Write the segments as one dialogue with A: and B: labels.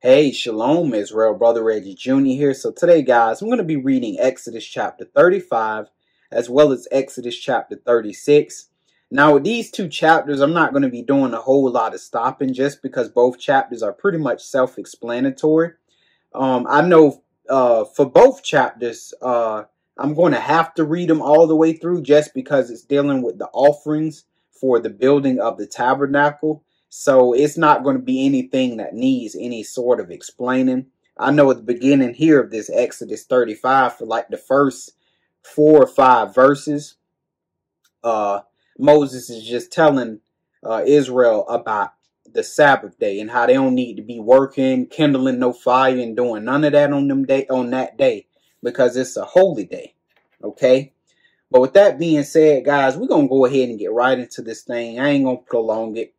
A: Hey, Shalom, Israel. Brother Reggie Jr. here. So today, guys, I'm going to be reading Exodus chapter 35 as well as Exodus chapter 36. Now, with these two chapters, I'm not going to be doing a whole lot of stopping just because both chapters are pretty much self-explanatory. Um, I know uh, for both chapters, uh, I'm going to have to read them all the way through just because it's dealing with the offerings for the building of the tabernacle. So it's not going to be anything that needs any sort of explaining. I know at the beginning here of this Exodus 35 for like the first four or five verses, uh, Moses is just telling uh, Israel about the Sabbath day and how they don't need to be working, kindling no fire, and doing none of that on them day on that day because it's a holy day. Okay. But with that being said, guys, we're gonna go ahead and get right into this thing. I ain't gonna prolong it.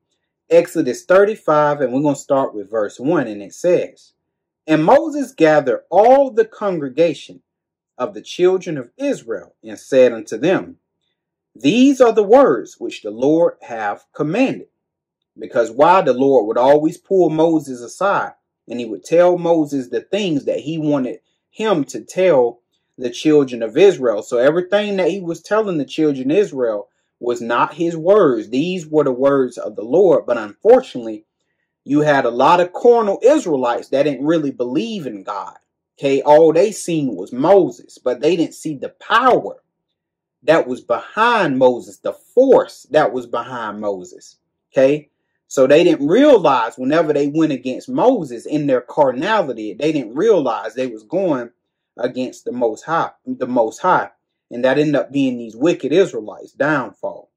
A: Exodus 35, and we're going to start with verse 1, and it says, And Moses gathered all the congregation of the children of Israel, and said unto them, These are the words which the Lord hath commanded. Because why the Lord would always pull Moses aside, and he would tell Moses the things that he wanted him to tell the children of Israel. So everything that he was telling the children of Israel was not his words. These were the words of the Lord. But unfortunately, you had a lot of carnal Israelites that didn't really believe in God. Okay, all they seen was Moses, but they didn't see the power that was behind Moses, the force that was behind Moses. Okay, so they didn't realize whenever they went against Moses in their carnality, they didn't realize they was going against the most high, the most high. And that ended up being these wicked Israelites' downfall.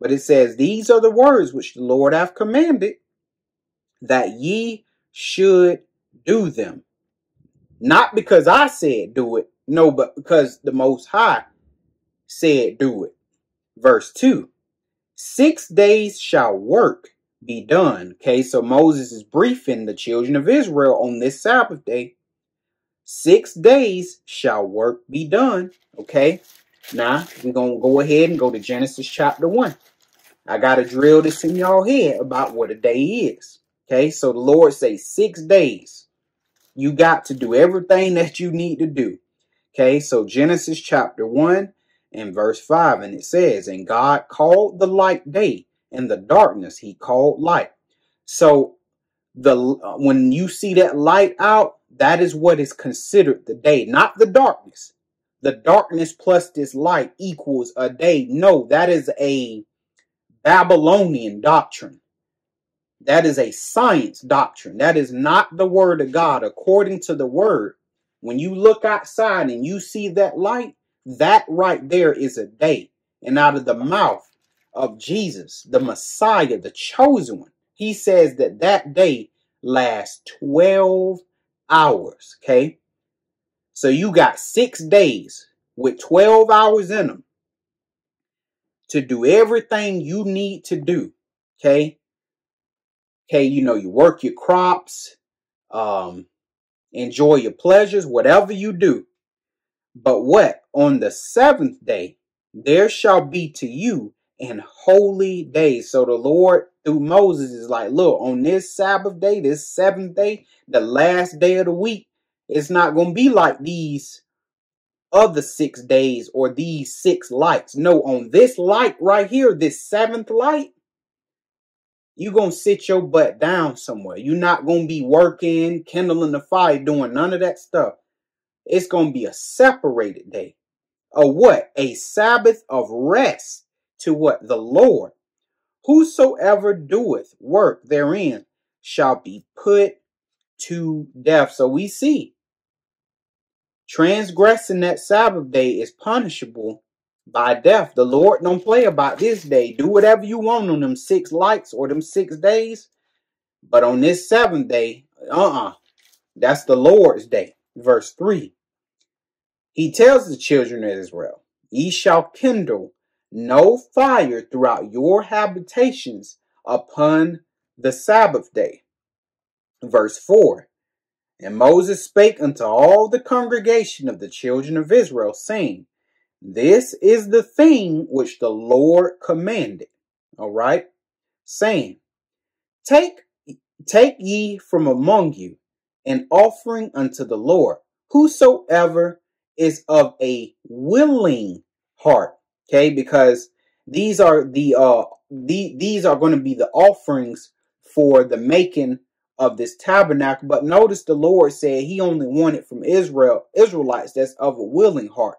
A: But it says, These are the words which the Lord hath commanded, that ye should do them. Not because I said do it, no, but because the Most High said do it. Verse 2 Six days shall work be done. Okay, so Moses is briefing the children of Israel on this Sabbath day. Six days shall work be done. Okay, now we're going to go ahead and go to Genesis chapter 1. I got to drill this in y'all head about what a day is. Okay, so the Lord says six days. You got to do everything that you need to do. Okay, so Genesis chapter 1 and verse 5, and it says, And God called the light day, and the darkness he called light. So the uh, when you see that light out, that is what is considered the day, not the darkness the darkness plus this light equals a day. No, that is a Babylonian doctrine. That is a science doctrine. That is not the word of God. According to the word, when you look outside and you see that light, that right there is a day. And out of the mouth of Jesus, the Messiah, the chosen one, he says that that day lasts 12 hours. Okay. So you got six days with 12 hours in them to do everything you need to do. Okay. Okay. You know, you work your crops, um, enjoy your pleasures, whatever you do. But what? On the seventh day, there shall be to you an holy day. So the Lord through Moses is like, look, on this Sabbath day, this seventh day, the last day of the week, it's not going to be like these other six days or these six lights. No, on this light right here, this seventh light, you're going to sit your butt down somewhere. You're not going to be working, kindling the fire, doing none of that stuff. It's going to be a separated day. A what? A Sabbath of rest to what? The Lord. Whosoever doeth work therein shall be put to death. So we see transgressing that Sabbath day is punishable by death. The Lord don't play about this day. Do whatever you want on them six lights or them six days. But on this seventh day, uh-uh. That's the Lord's day. Verse 3. He tells the children of Israel, Ye shall kindle no fire throughout your habitations upon the Sabbath day. Verse 4 And Moses spake unto all the congregation of the children of Israel, saying, This is the thing which the Lord commanded. All right? Saying, Take, take ye from among you an offering unto the Lord. Whosoever is of a willing heart. Okay, because these are the uh the these are going to be the offerings for the making of this tabernacle. But notice the Lord said he only wanted from Israel, Israelites that's of a willing heart.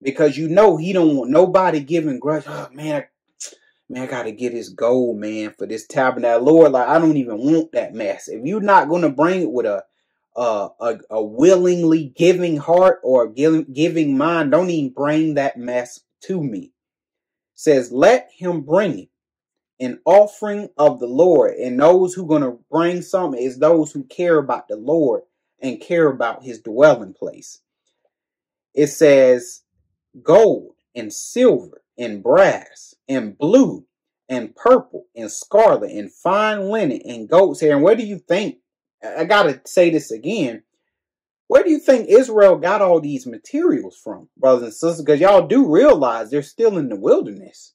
A: Because you know he don't want nobody giving grudge. Oh man, man, I gotta get his gold, man, for this tabernacle. Lord, like I don't even want that mess. If you're not gonna bring it with a uh, a, a willingly giving heart or giving, giving mind, don't even bring that mess to me. Says, let him bring it an offering of the Lord. And those who going to bring something is those who care about the Lord and care about his dwelling place. It says gold and silver and brass and blue and purple and scarlet and fine linen and goat's hair. And where do you think? I got to say this again. Where do you think Israel got all these materials from, brothers and sisters? Because y'all do realize they're still in the wilderness.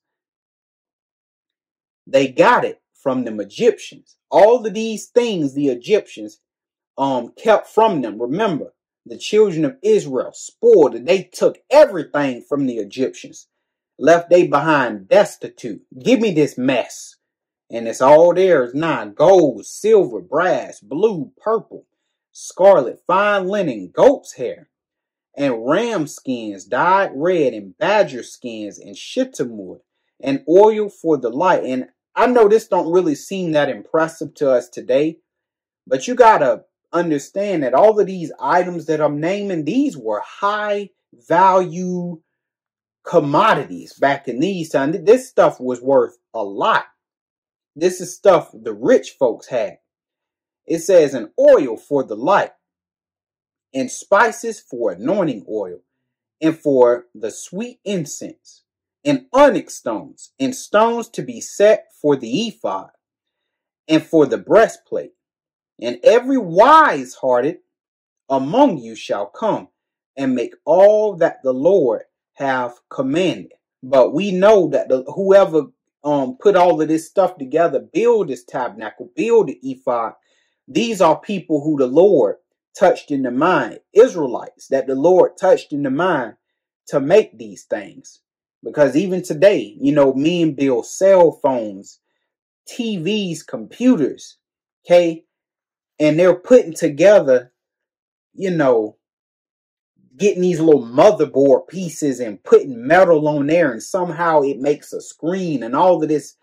A: They got it from the Egyptians. All of these things the Egyptians um kept from them. Remember, the children of Israel spoiled. They took everything from the Egyptians, left they behind destitute. Give me this mess. And it's all theirs now. Gold, silver, brass, blue, purple, scarlet, fine linen, goat's hair, and ram skins dyed red, and badger skins, and shittim wood, and oil for the light. And I know this don't really seem that impressive to us today, but you gotta understand that all of these items that I'm naming, these were high value commodities back in these times. This stuff was worth a lot. This is stuff the rich folks had. It says an oil for the light, and spices for anointing oil, and for the sweet incense, and onyx stones, and stones to be set for the ephod, and for the breastplate. And every wise hearted among you shall come and make all that the Lord have commanded. But we know that the, whoever um put all of this stuff together, build this tabernacle, build the ephod, these are people who the Lord touched in the mind, Israelites that the Lord touched in the mind to make these things. Because even today, you know, men build cell phones, TVs, computers, okay? And they're putting together, you know, getting these little motherboard pieces and putting metal on there, and somehow it makes a screen and all of this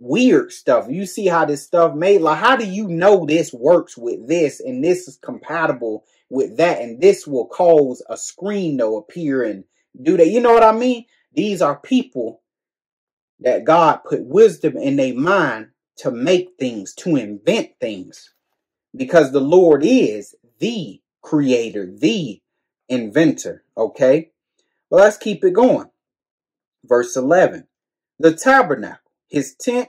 A: weird stuff. You see how this stuff made? Like, how do you know this works with this and this is compatible with that and this will cause a screen to appear and do that? You know what I mean? These are people that God put wisdom in their mind to make things, to invent things. Because the Lord is the creator, the inventor. Okay? Well, let's keep it going. Verse 11 The tabernacle, his tent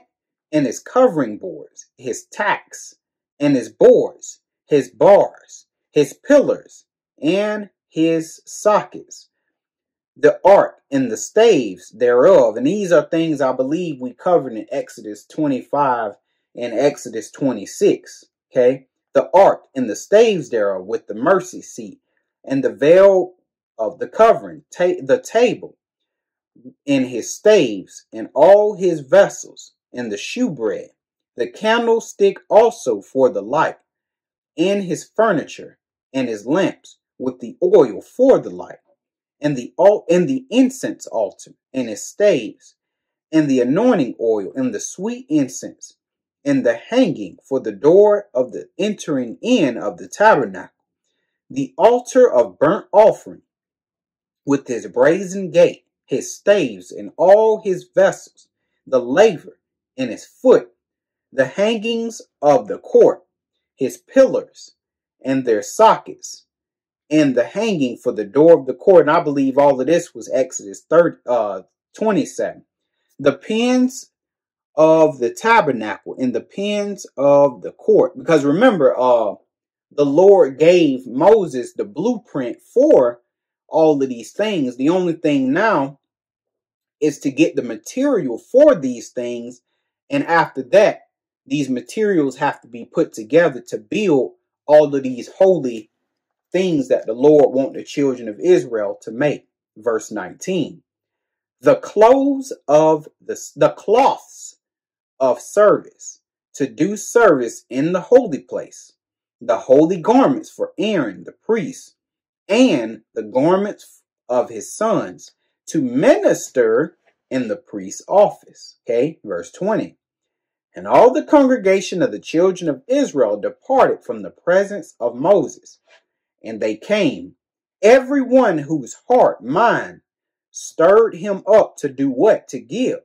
A: and his covering boards, his tacks and his boards, his bars, his pillars, and his sockets the ark and the staves thereof. And these are things I believe we covered in Exodus 25 and Exodus 26. Okay. The ark and the staves thereof with the mercy seat and the veil of the covering, ta- the table and his staves and all his vessels and the shewbread, the candlestick also for the light and his furniture and his lamps with the oil for the light and the and the incense altar and his staves, and the anointing oil and the sweet incense, and the hanging for the door of the entering in of the tabernacle, the altar of burnt offering, with his brazen gate, his staves, and all his vessels, the laver and his foot, the hangings of the court, his pillars, and their sockets, and the hanging for the door of the court. And I believe all of this was Exodus 30, uh, 27. The pins of the tabernacle and the pins of the court. Because remember, uh, the Lord gave Moses the blueprint for all of these things. The only thing now is to get the material for these things. And after that, these materials have to be put together to build all of these holy things that the Lord want the children of Israel to make. Verse 19. The clothes of the, the cloths of service to do service in the holy place, the holy garments for Aaron the priest, and the garments of his sons to minister in the priest's office. Okay, verse 20. And all the congregation of the children of Israel departed from the presence of Moses, and they came, every one whose heart, mind, stirred him up to do what? To give.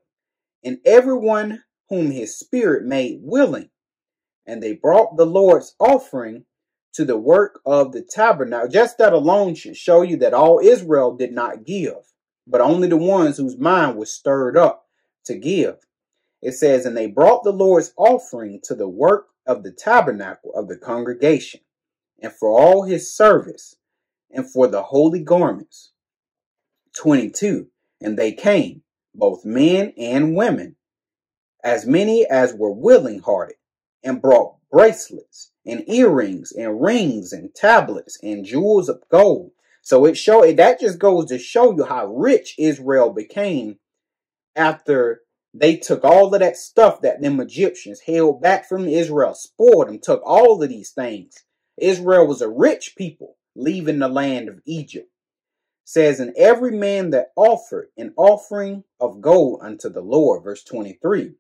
A: And everyone whom his spirit made willing. And they brought the Lord's offering to the work of the tabernacle. Just that alone should show you that all Israel did not give, but only the ones whose mind was stirred up to give. It says, And they brought the Lord's offering to the work of the tabernacle of the congregation, and for all his service, and for the holy garments. 22. And they came, both men and women, as many as were willing hearted, and brought bracelets and earrings and rings and tablets and jewels of gold. So it show that just goes to show you how rich Israel became after they took all of that stuff that them Egyptians held back from Israel, spoiled them, took all of these things. Israel was a rich people leaving the land of Egypt. Says, and every man that offered an offering of gold unto the Lord, verse 23.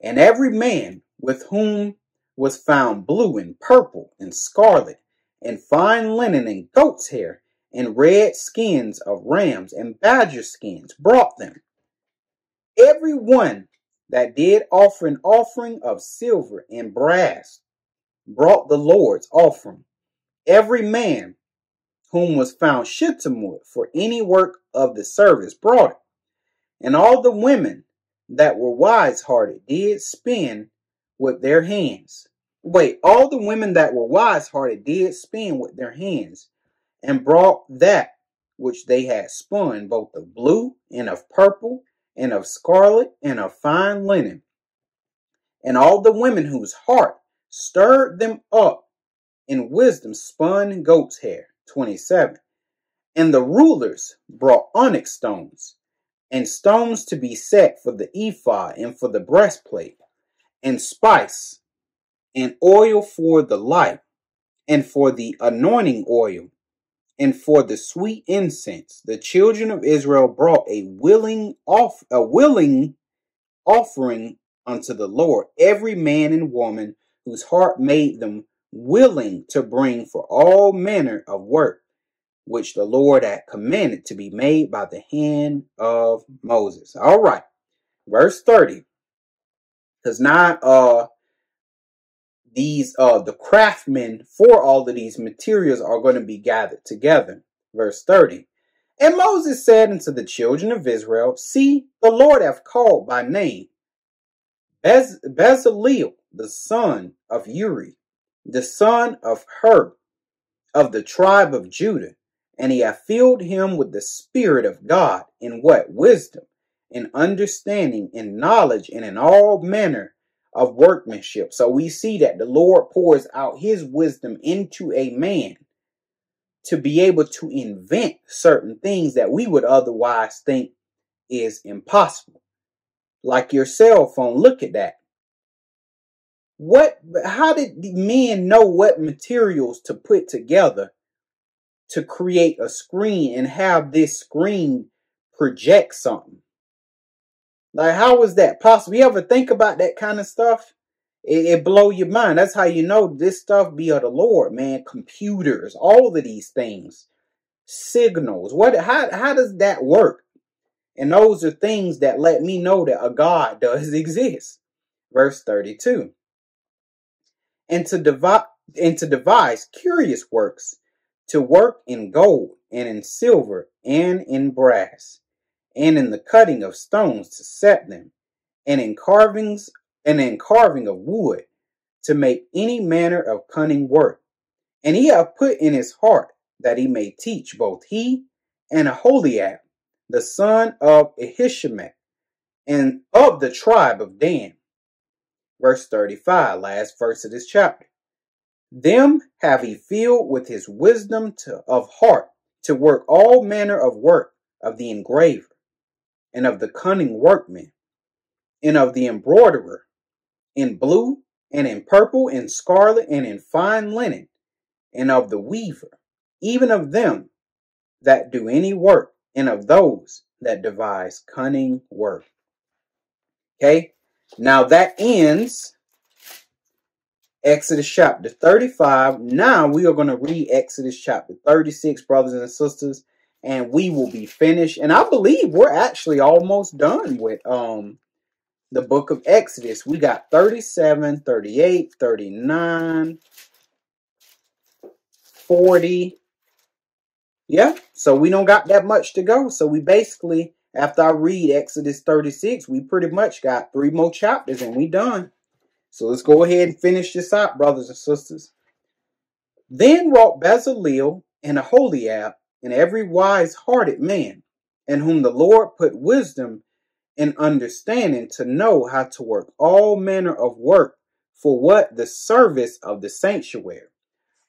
A: And every man with whom was found blue and purple and scarlet and fine linen and goat's hair and red skins of rams and badger skins brought them every one that did offer an offering of silver and brass brought the Lord's offering. Every man whom was found shittim wood for any work of the service brought it. And all the women that were wise hearted did spin with their hands. Wait, all the women that were wise hearted did spin with their hands and brought that which they had spun, both of blue and of purple and of scarlet and of fine linen. And all the women whose heart stirred them up in wisdom spun goat's hair. 27. And the rulers brought onyx stones and stones to be set for the ephod and for the breastplate and spice and oil for the light and for the anointing oil and for the sweet incense the children of Israel brought a willing off a willing offering unto the Lord every man and woman whose heart made them willing to bring for all manner of work which the Lord had commanded to be made by the hand of Moses. All right. Verse 30. Because now uh these uh the craftsmen for all of these materials are going to be gathered together. Verse 30. And Moses said unto the children of Israel, See, the Lord hath called by name Bez- Bezaleel, the son of Uri, the son of Hur, of the tribe of Judah, and he hath filled him with the Spirit of God in what? Wisdom, in understanding, in knowledge, and in all manner of workmanship. So we see that the Lord pours out his wisdom into a man to be able to invent certain things that we would otherwise think is impossible. Like your cell phone, look at that. What how did men know what materials to put together to create a screen and have this screen project something? Like, how was that possible? You ever think about that kind of stuff? It, it blow your mind. That's how you know this stuff be of the Lord, man. Computers, all of these things, signals. What? How? How does that work? And those are things that let me know that a God does exist. Verse thirty-two. And to devise and to devise curious works, to work in gold and in silver and in brass and in the cutting of stones to set them, and in carvings and in carving of wood to make any manner of cunning work. And he hath put in his heart that he may teach both he and Aholiab, the son of Ahisamach, and of the tribe of Dan. Verse 35, last verse of this chapter. Them have he filled with his wisdom to, of heart to work all manner of work of the engraver, and of the cunning workman, and of the embroiderer, in blue, and in purple, and scarlet, and in fine linen, and of the weaver, even of them that do any work, and of those that devise cunning work. Okay, now that ends Exodus chapter 35. Now we are going to read Exodus chapter 36, brothers and sisters, and we will be finished. And I believe we're actually almost done with um the book of Exodus. We got 37, 38, 39, 40. Yeah, so we don't got that much to go. So we basically, after I read Exodus 36, we pretty much got three more chapters and we done. So let's go ahead and finish this out, brothers and sisters. Then wrought Bezaleel and Aholiab and every wise-hearted man, in whom the Lord put wisdom and understanding to know how to work all manner of work for what the service of the sanctuary,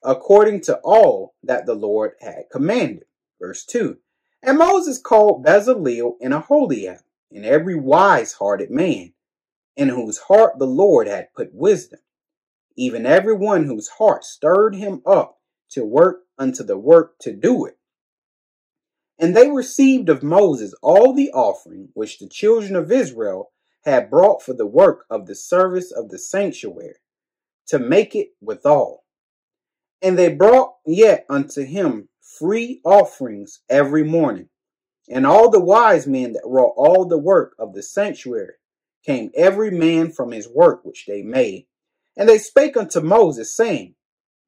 A: according to all that the Lord had commanded. Verse 2. And Moses called Bezaleel and Aholiab and every wise-hearted man, in whose heart the Lord had put wisdom, even every one whose heart stirred him up to work unto the work to do it. And they received of Moses all the offering which the children of Israel had brought for the work of the service of the sanctuary, to make it withal. And they brought yet unto him free offerings every morning. And all the wise men that wrought all the work of the sanctuary came every man from his work which they made. And they spake unto Moses, saying,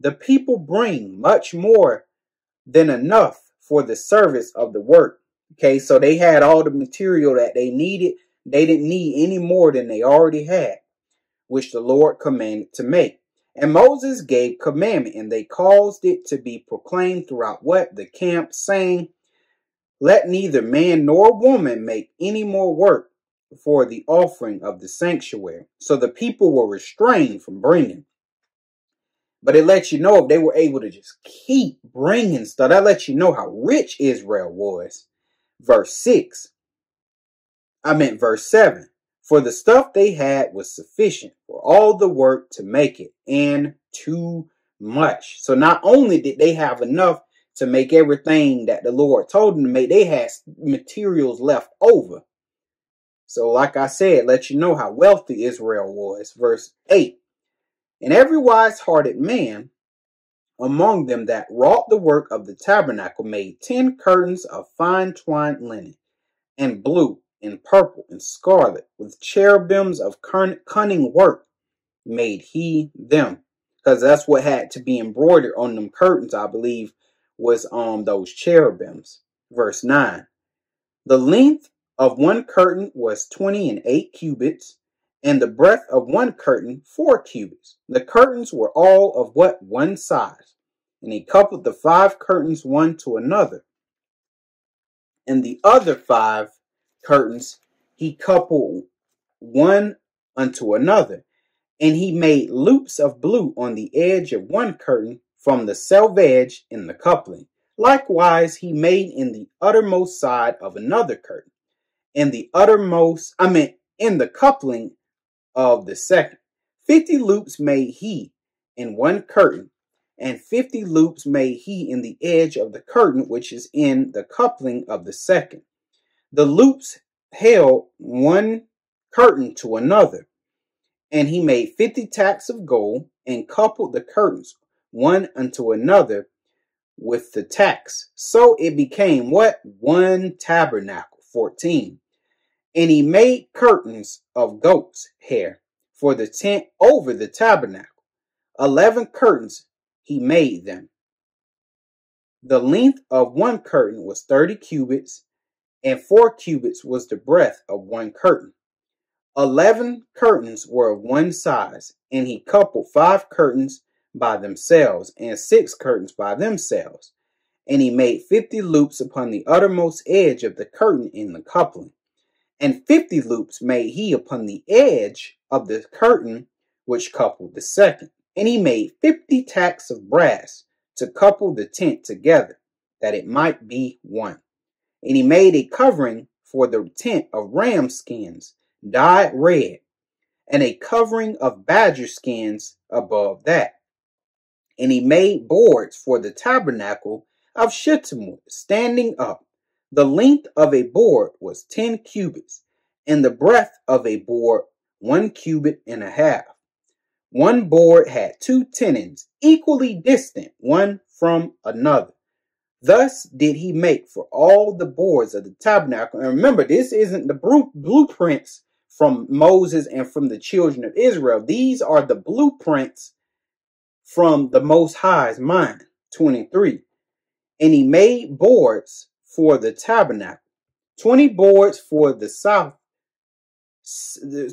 A: The people bring much more than enough for the service of the work. Okay, so they had all the material that they needed. They didn't need any more than they already had, which the Lord commanded to make. And Moses gave commandment, and they caused it to be proclaimed throughout what? The camp, saying, Let neither man nor woman make any more work for the offering of the sanctuary. So the people were restrained from bringing. But it lets you know if they were able to just keep bringing stuff, that lets you know how rich Israel was. Verse 6. I meant verse 7. For the stuff they had was sufficient for all the work to make it, and too much. So not only did they have enough to make everything that the Lord told them to make, they had materials left over. So, like I said, let you know how wealthy Israel was. Verse 8 And every wise hearted man among them that wrought the work of the tabernacle made ten curtains of fine twined linen, and blue, and purple, and scarlet, with cherubims of cunning work made he them. Because that's what had to be embroidered on them curtains, I believe, was um those cherubims. Verse 9. The length of one curtain was twenty and eight cubits, and the breadth of one curtain four cubits. The curtains were all of what one size. And he coupled the five curtains one to another. And the other five curtains he coupled one unto another. And he made loops of blue on the edge of one curtain from the selvedge in the coupling. Likewise, he made in the uttermost side of another curtain in the uttermost, I mean, in the coupling of the second. 50 loops made he in one curtain, and 50 loops made he in the edge of the curtain, which is in the coupling of the second. The loops held one curtain to another, and he made 50 tacks of gold and coupled the curtains one unto another with the tacks. So it became what? One tabernacle. 14. And he made curtains of goat's hair for the tent over the tabernacle. Eleven curtains he made them. The length of one curtain was thirty cubits, and four cubits was the breadth of one curtain. Eleven curtains were of one size, and he coupled five curtains by themselves, and six curtains by themselves. And he made fifty loops upon the uttermost edge of the curtain in the coupling and fifty loops made he upon the edge of the curtain which coupled the second. And he made fifty tacks of brass to couple the tent together, that it might be one. And he made a covering for the tent of ram skins, dyed red, and a covering of badger skins above that. And he made boards for the tabernacle of shittim standing up. The length of a board was ten cubits, and the breadth of a board one cubit and a half. One board had two tenons, equally distant one from another. Thus did he make for all the boards of the tabernacle. And remember, this isn't the blueprints from Moses and from the children of Israel. These are the blueprints from the Most High's mind. 23. And he made boards for the tabernacle, 20 boards for the south,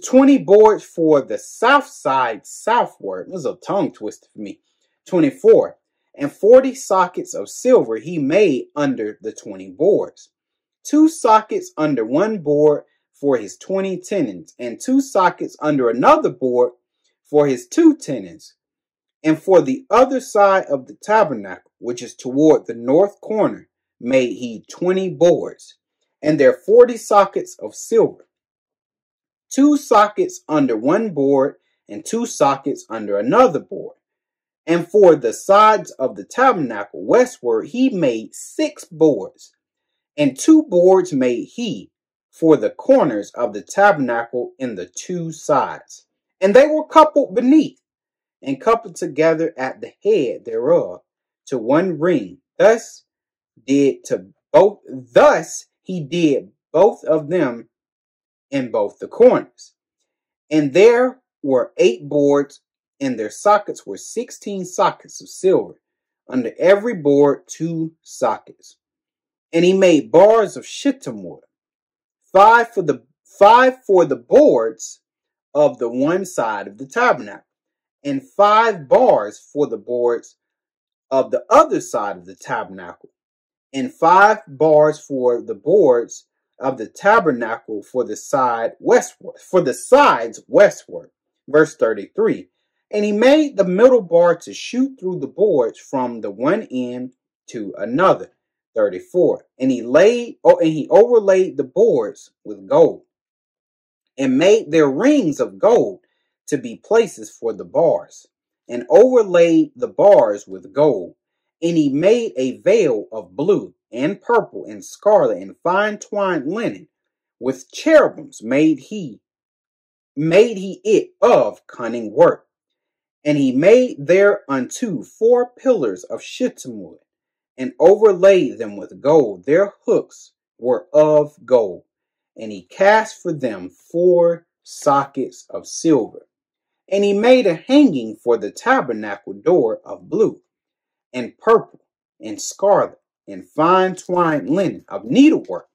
A: 20 boards for the south side southward. This is a tongue twister for me. 24. And 40 sockets of silver he made under the 20 boards. Two sockets under one board for his 20 tenons, and two sockets under another board for his two tenons. And for the other side of the tabernacle, which is toward the north corner, made he 20 boards, and their 40 sockets of silver. Two sockets under one board, and two sockets under another board. And for the sides of the tabernacle westward, he made six boards, and two boards made he for the corners of the tabernacle in the two sides. And they were coupled beneath and coupled together at the head thereof to one ring. Thus did to both thus he did both of them in both the corners. And there were eight boards, and their sockets were sixteen sockets of silver, under every board two sockets. And he made bars of shittim wood five for the five for the boards of the one side of the tabernacle, and five bars for the boards of the other side of the tabernacle, and five bars for the boards of the tabernacle for the side westward, for the sides westward. Verse 33. And he made the middle bar to shoot through the boards from the one end to another 34. And he laid, oh, and he overlaid the boards with gold and made their rings of gold to be places for the bars and overlaid the bars with gold. And he made a veil of blue and purple and scarlet and fine twined linen with cherubims made he made he it of cunning work. And he made thereunto four pillars of shittim wood and overlaid them with gold. Their hooks were of gold, and he cast for them four sockets of silver. And he made a hanging for the tabernacle door of blue, and purple, and scarlet, and fine twined linen of needlework,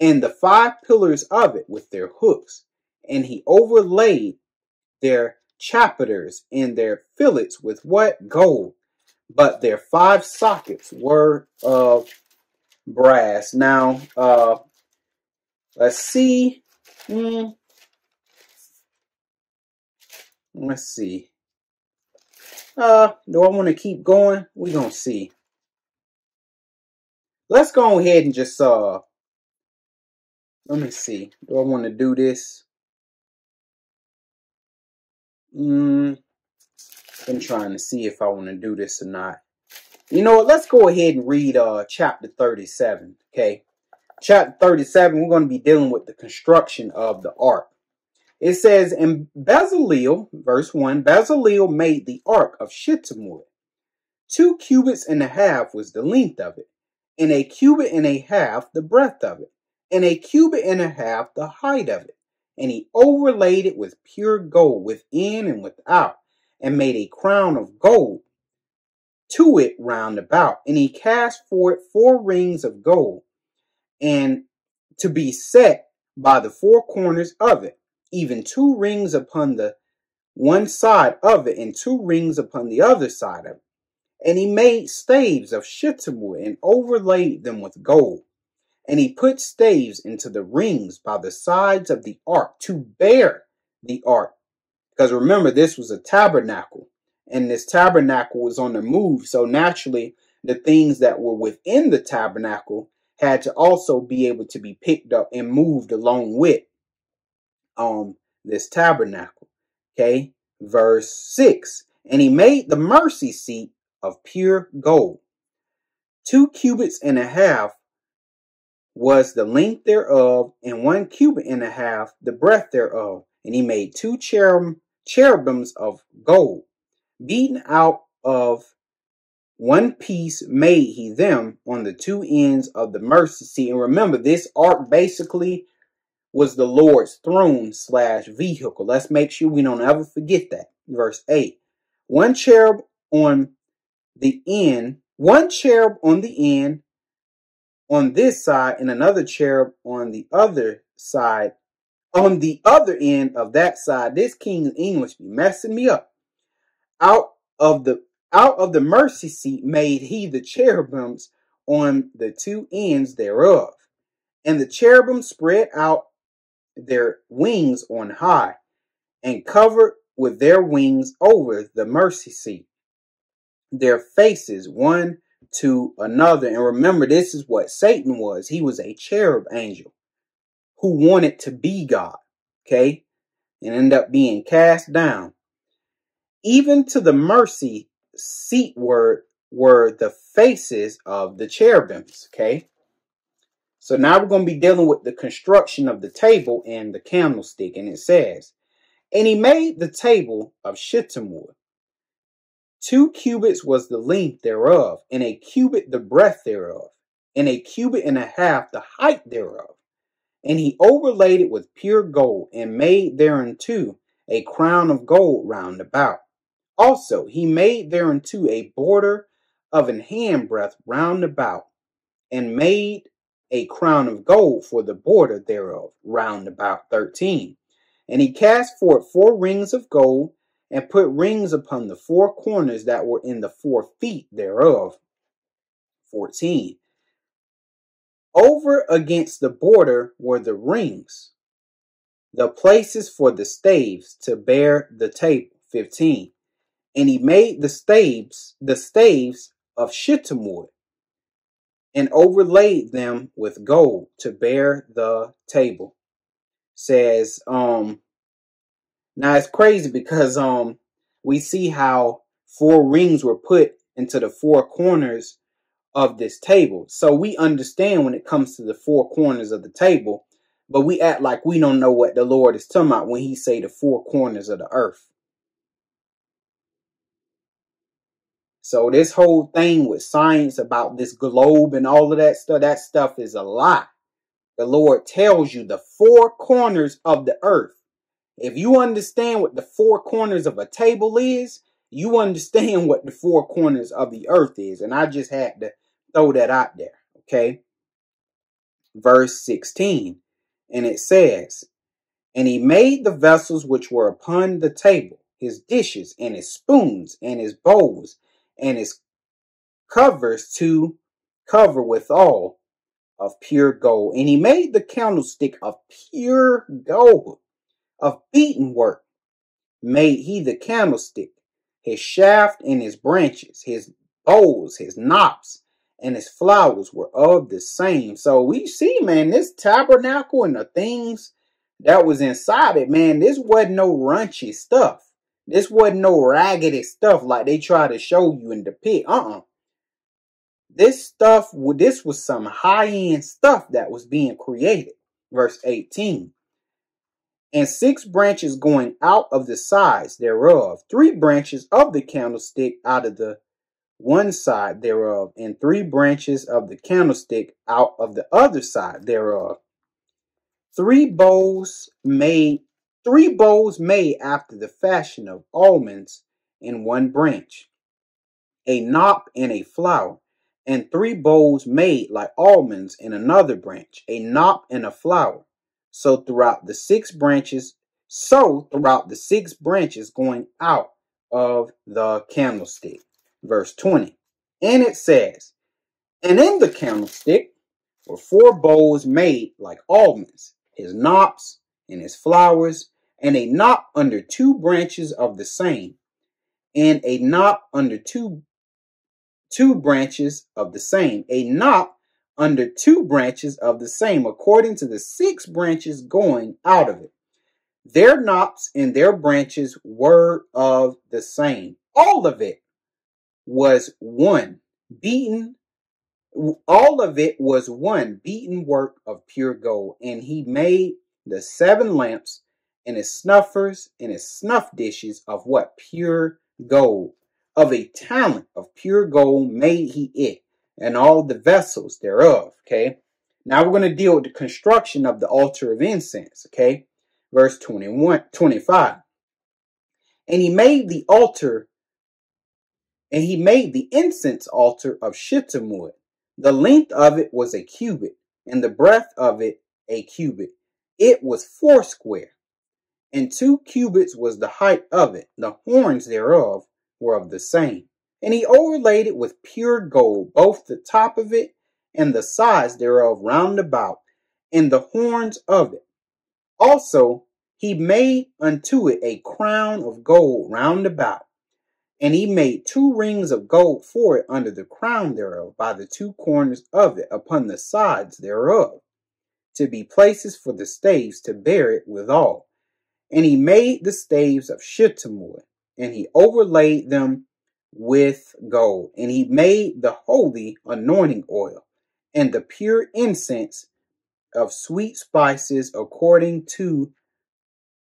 A: and the five pillars of it with their hooks. And he overlaid their chapiters and their fillets with what? Gold but their five sockets were of brass. Now, uh, let's see. Hmm. Let's see. Uh, do I want to keep going? We're going to see. Let's go ahead and just, uh, let me see. Do I want to do this? Hmm. I'm trying to see if I want to do this or not. You know what? Let's go ahead and read uh chapter 37. Okay. Chapter 37, we're going to be dealing with the construction of the ark. It says, in Bezalel, verse 1, Bezalel made the ark of shittim wood. Two cubits and a half was the length of it, and a cubit and a half the breadth of it, and a cubit and a half the height of it. And he overlaid it with pure gold within and without and made a crown of gold to it round about. And he cast for it four rings of gold, and to be set by the four corners of it, even two rings upon the one side of it, and two rings upon the other side of it. And he made staves of shittim wood and overlaid them with gold. And he put staves into the rings by the sides of the ark to bear the ark because remember, this was a tabernacle. and this tabernacle was on the move. So naturally, the things that were within the tabernacle had to also be able to be picked up and moved along with um this tabernacle. Okay, verse 6 And he made the mercy seat of pure gold. Two cubits and a half was the length thereof, and one cubit and a half the breadth thereof. And he made two cherub, cherubims of gold, beaten out of one piece made he them on the two ends of the mercy seat. And remember, this ark basically was the Lord's throne slash vehicle. Let's make sure we don't ever forget that. Verse 8. One cherub on the end, one cherub on the end on this side, and another cherub on the other side. On the other end of that side, this King's English be messing me up. Out of the out of the mercy seat made he the cherubims on the two ends thereof. And the cherubim spread out their wings on high and covered with their wings over the mercy seat, their faces one to another. And remember, this is what Satan was. He was a cherub angel who wanted to be God, okay, and end up being cast down. Even to the mercy seat were, were the faces of the cherubims, okay? So now we're going to be dealing with the construction of the table and the candlestick. And it says, And he made the table of shittim wood. Two cubits was the length thereof, and a cubit the breadth thereof, and a cubit and a half the height thereof. And he overlaid it with pure gold, and made thereunto a crown of gold round about. Also, he made thereunto a border of an handbreadth round about, and made a crown of gold for the border thereof, round about thirteen. And he cast forth four rings of gold, and put rings upon the four corners that were in the four feet thereof. 14. Over against the border were the rings, the places for the staves to bear the table. 15. And he made the staves, the staves of shittim wood, and overlaid them with gold to bear the table. Says, um, now it's crazy because um we see how four rings were put into the four corners of this table. So we understand when it comes to the four corners of the table, but we act like we don't know what the Lord is talking about when he say the four corners of the earth. So this whole thing with science about this globe and all of that stuff, that stuff is a lie. The Lord tells you the four corners of the earth if you understand what the four corners of a table is, you understand what the four corners of the earth is. And I just had to throw that out there. Okay. Verse 16. And it says, And he made the vessels which were upon the table, his dishes, and his spoons, and his bowls, and his covers to cover withal of pure gold. And he made the candlestick of pure gold of beaten work made he the candlestick, his shaft and his branches, his bowls, his knops, and his flowers were of the same. So we see, man, this tabernacle and the things that was inside it, man, this wasn't no runchy stuff. This wasn't no raggedy stuff like they try to show you in the pit. Uh-uh. This stuff, this was some high-end stuff that was being created. Verse 18 and six branches going out of the sides thereof, three branches of the candlestick out of the one side thereof, and three branches of the candlestick out of the other side thereof. Three bowls made, three bowls made after the fashion of almonds in one branch, a knop and a flower, and three bowls made like almonds in another branch, a knop and a flower so throughout the six branches, so throughout the six branches going out of the candlestick. Verse 20. And it says, And in the candlestick were four bowls made like almonds, his knops and his flowers, and a knop under two branches of the same. and a knop under two two branches of the same. A knop under two branches of the same, according to the six branches going out of it. Their knops and their branches were of the same. All of it was one, beaten. All of it was one beaten work of pure gold. And he made the seven lamps and his snuffers and his snuff dishes of what? Pure gold. Of a talent of pure gold made he it, and all the vessels thereof. Okay. Now we're going to deal with the construction of the altar of incense. Okay. Verse 21, 25. And he made the altar, and he made the incense altar of shittim wood. The length of it was a cubit, and the breadth of it a cubit. It was foursquare and two cubits was the height of it. The horns thereof were of the same. And he overlaid it with pure gold, both the top of it and the sides thereof round about, and the horns of it. Also he made unto it a crown of gold round about, and he made two rings of gold for it under the crown thereof, by the two corners of it, upon the sides thereof, to be places for the staves to bear it withal. And he made the staves of shittim and he overlaid them with gold. And he made the holy anointing oil and the pure incense of sweet spices according to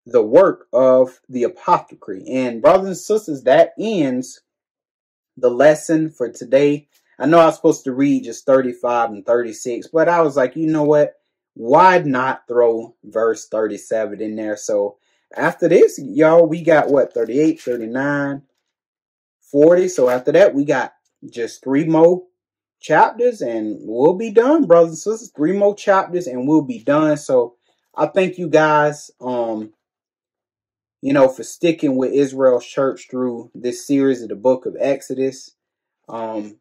A: the work of the apothecary. And brothers and sisters, that ends the lesson for today. I know I was supposed to read just 35 and 36, but I was like, you know what? Why not throw verse 37 in there? So after this, y'all, we got what 38, 39, 40. So after that, we got just three more chapters and we'll be done, brothers and sisters. Three more chapters and we'll be done. So I thank you guys, um, you know, for sticking with Israel's church through this series of the book of Exodus. Um,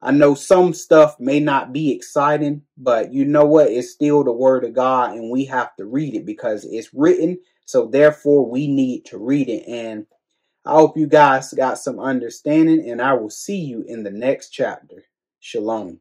A: I know some stuff may not be exciting, but you know what? It's still the word of God and we have to read it because it's written so therefore, we need to read it. And I hope you guys got some understanding, and I will see you in the next chapter. Shalom.